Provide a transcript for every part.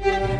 بص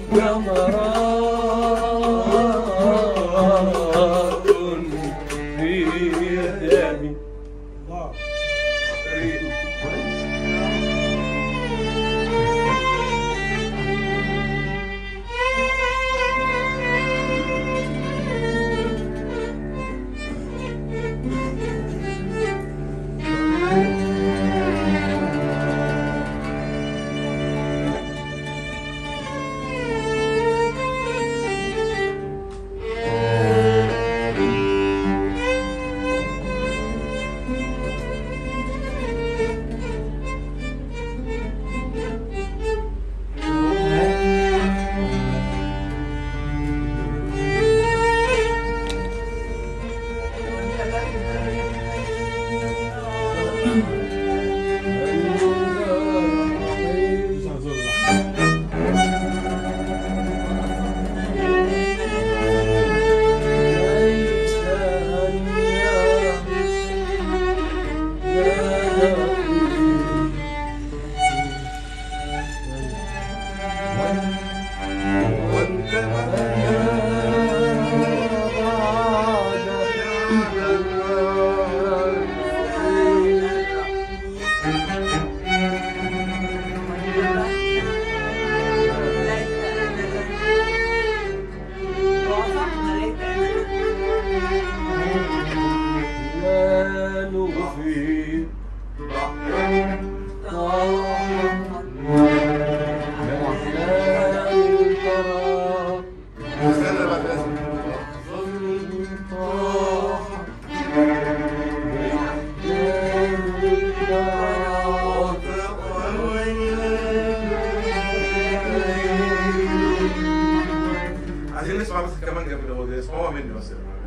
ever know this, oh, I'm in North Carolina.